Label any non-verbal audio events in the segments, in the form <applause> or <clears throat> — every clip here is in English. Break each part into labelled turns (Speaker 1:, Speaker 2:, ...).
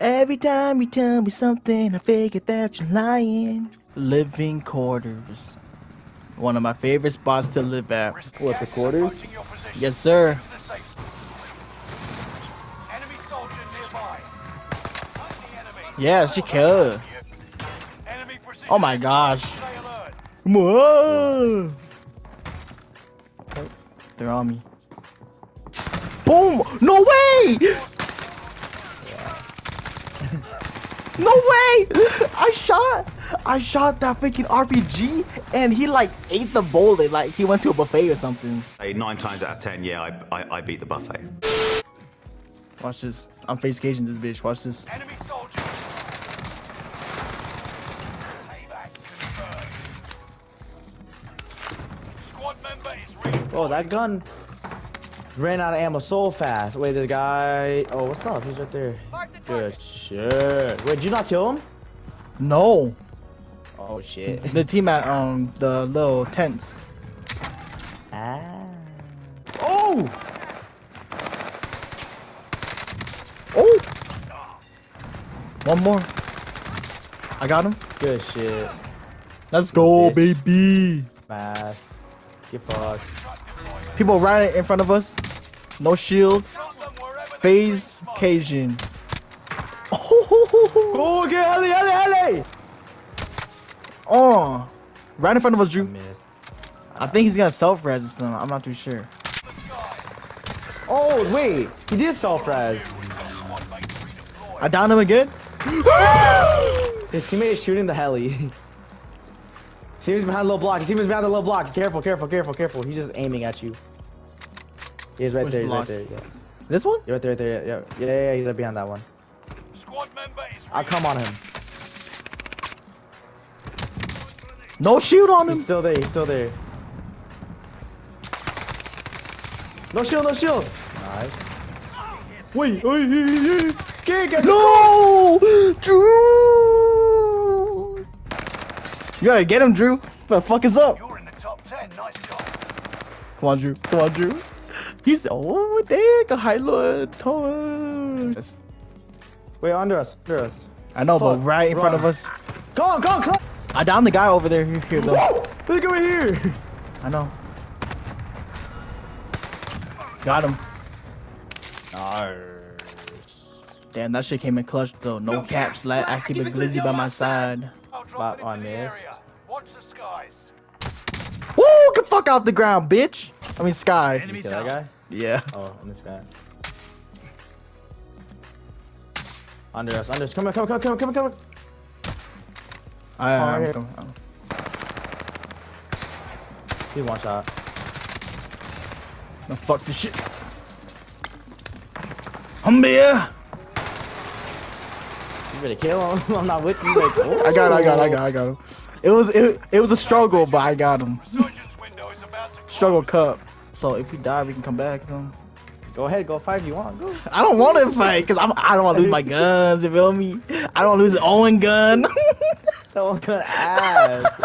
Speaker 1: Every time you tell me something, I figure that you're lying. Living quarters. One of my favorite spots to live at.
Speaker 2: What, the quarters?
Speaker 1: Yes, sir. Yeah, she could. Oh my gosh. Whoa. They're on me. Boom! No way! No way! <laughs> I shot, I shot that freaking RPG, and he like ate the bullet, like he went to a buffet or something.
Speaker 3: Hey, nine times out of ten, yeah, I, I, I beat the buffet.
Speaker 1: Watch this. I'm face caging this bitch. Watch this.
Speaker 4: Enemy soldier. Payback confirmed. Squad member is ready.
Speaker 2: Oh, that gun ran out of ammo so fast. Wait, the guy. Oh, what's up? He's right there. Good shit. Wait, did you not kill him?
Speaker 1: No,
Speaker 2: Oh shit. <laughs>
Speaker 1: the team at um the little tents.
Speaker 2: ah. Oh!
Speaker 1: Oh! One more. I got him.
Speaker 2: Good shit.
Speaker 1: Let's go,
Speaker 2: Bitch.
Speaker 1: baby.
Speaker 2: Mass. Get fucked.
Speaker 1: People right in front of us. No shield.
Speaker 4: Shot them wherever they
Speaker 1: face caging. Oh, <laughs>
Speaker 2: Oh, get heli, heli, heli!
Speaker 1: oh, right in front of us, Drew.
Speaker 2: Missed.
Speaker 1: I think he's gonna self res or something. I'm not too sure.
Speaker 2: Oh, wait. He did self-res.
Speaker 1: I downed him again. <gasps>
Speaker 2: His teammate is shooting the heli. He was behind the little block. His teammate's behind the little block. Careful, careful, careful, careful. He's just aiming at you. He's right
Speaker 1: Which
Speaker 2: there. He's
Speaker 1: block?
Speaker 2: right there. Yeah.
Speaker 1: This one?
Speaker 2: You're right there, right there. Yeah, yeah, yeah. yeah he's right behind that one.
Speaker 4: Squad member is
Speaker 2: I'll come on him.
Speaker 1: No shield on him!
Speaker 2: He's still there. He's still there. No shield, no shield. Nice. Wait, wait, wait, wait. Get, get,
Speaker 1: No, <gasps> Drew. You gotta get him, Drew. What the fuck is up?
Speaker 4: You're in the top 10. Nice job.
Speaker 1: Come on, Drew. Come on, Drew. He's oh there, the high lord. Yes.
Speaker 2: Wait, under us, under us.
Speaker 1: I know, but right in front of us.
Speaker 2: Come on, come on, come on.
Speaker 1: I downed the guy over there. Here, here though.
Speaker 2: Whoa, look over here.
Speaker 1: I know. Got him. Nice. Damn, that shit came in clutch though. No caps. Let I keep a glizzy by my side.
Speaker 4: I'll
Speaker 2: Spot on this.
Speaker 4: area. Watch the skies.
Speaker 1: Woo! Get the fuck out the ground, bitch. I mean, sky.
Speaker 4: Enemy
Speaker 2: Kill that guy?
Speaker 1: Yeah.
Speaker 2: Oh, on this guy. Under us, under us. Come on, come on, come on, come on, come on.
Speaker 1: I, I'm
Speaker 2: yeah.
Speaker 1: coming. I'm-
Speaker 2: one shot.
Speaker 1: No, fuck this shit. I'm here.
Speaker 2: You better kill him. <laughs> I'm not with you. Like, <laughs>
Speaker 1: I got, him, I got, I got, I got him. It was, it, it was a struggle, but I got him.
Speaker 4: Resurgence window is about to close.
Speaker 1: Struggle cup. So if we die, we can come back. So
Speaker 2: Go ahead, go fight if you want. Go.
Speaker 1: I don't want to fight because I'm, I don't want to lose my guns. You feel me? I don't want to lose the Owen gun.
Speaker 2: That one got ass.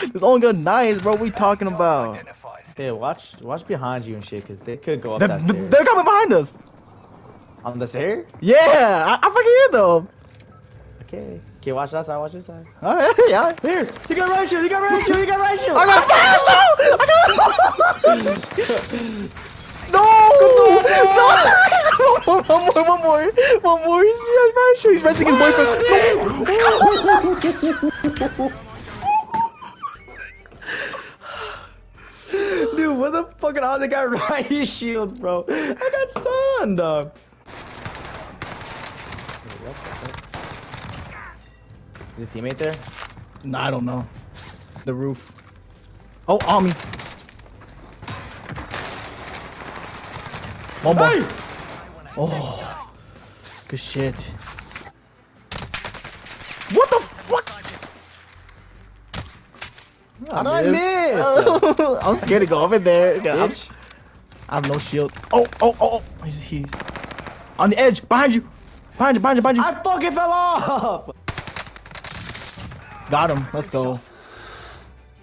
Speaker 1: this Owen gun nice, bro. What we talking about?
Speaker 2: Hey, watch, watch behind you and shit, cause they could go up
Speaker 1: They're,
Speaker 2: that stair.
Speaker 1: they're coming behind us.
Speaker 2: On the stair?
Speaker 1: Yeah, I, I fucking hear them.
Speaker 2: Okay. Okay, watch that side. Watch this side.
Speaker 1: All right, <laughs> yeah.
Speaker 2: Here, you got right shield. You got right shield. You got right shield.
Speaker 1: I got fast though. I got <laughs> No! <laughs> No! one more, one more, one more. He's, he's right sure he's resting his boyfriend.
Speaker 2: Dude, what the fucking odds I got right shield, bro? I got stunned. Uh. Is his teammate there?
Speaker 1: No, I don't know. The roof. Oh, on me. One more.
Speaker 2: Hey!
Speaker 1: Oh, good shit. What the fuck?
Speaker 2: How did I miss? <laughs>
Speaker 1: I'm scared to go over there. <laughs> I'm- I have no shield. Oh, oh, oh, oh. He's, he's on the edge. Behind you. Behind you, behind you, behind you.
Speaker 2: I fucking fell off!
Speaker 1: Got him. Let's go.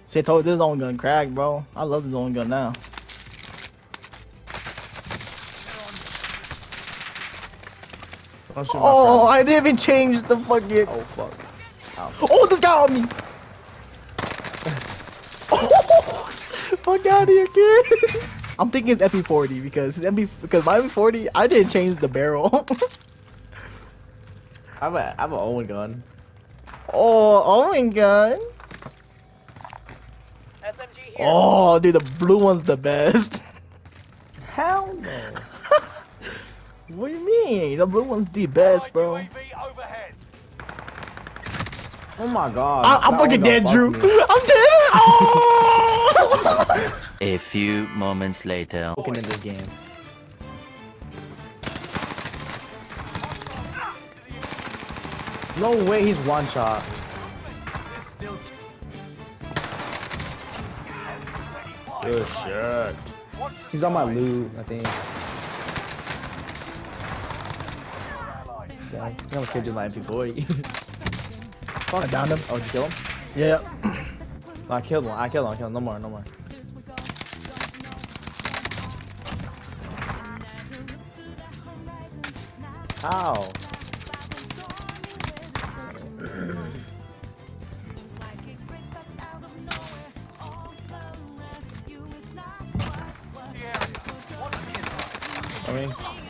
Speaker 1: See, I told this Owen gun crack, bro. I love this Owen gun now.
Speaker 2: Don't shoot my
Speaker 1: Oh. I didn't even change the fucking.
Speaker 2: Oh fuck.
Speaker 1: Oh, this guy on me. <laughs> Fuck out of here, kid. <laughs> I'm thinking it's MP40 because MP because my MP40 I didn't change the barrel. <laughs>
Speaker 2: I have a I have an Owen gun.
Speaker 1: Oh, oh my god.
Speaker 5: SMG here.
Speaker 1: Oh, dude, the blue one's the best.
Speaker 2: Hell no. <laughs>
Speaker 1: What do you mean? The blue one's the best, bro.
Speaker 2: Oh my god.
Speaker 1: I, I'm fucking dead, Drew.
Speaker 2: me. <laughs>
Speaker 1: I'm dead. Oh! <laughs>
Speaker 6: A few moments later.
Speaker 2: Looking in this game. No way he's one shot. Good shit. He's on my loot, I think. Damn, he almost killed you <laughs> my MP40.
Speaker 1: I downed him.
Speaker 2: oh, did you kill him?
Speaker 1: Yeah. <clears throat>
Speaker 2: No, I killed one. I killed one. I killed him. No more. No more. Ow.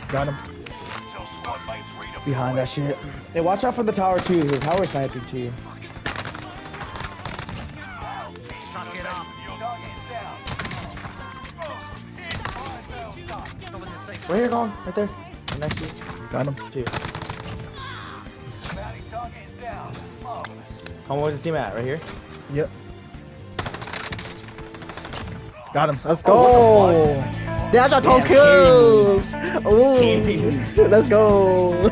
Speaker 1: Got him.
Speaker 4: Tell squad mates redeploy.
Speaker 2: behind that shit. Hey, watch out for the tower too. The tower sniping too.
Speaker 4: Your target's down. Fire sales done.
Speaker 2: Right here, gone. Right there. Next to you.
Speaker 1: Got him.
Speaker 2: Two.
Speaker 4: Bounty target is
Speaker 2: Come on, where's his team at? Right here.
Speaker 1: Yep. Got him. Let's go. Yeah, I got 12
Speaker 2: Yeah,
Speaker 1: kills.
Speaker 2: Carry
Speaker 1: Ooh. Let's go.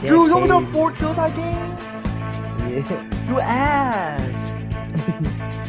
Speaker 1: Drew, you only got four kills that game?
Speaker 2: Yeah.
Speaker 1: You ass. <laughs>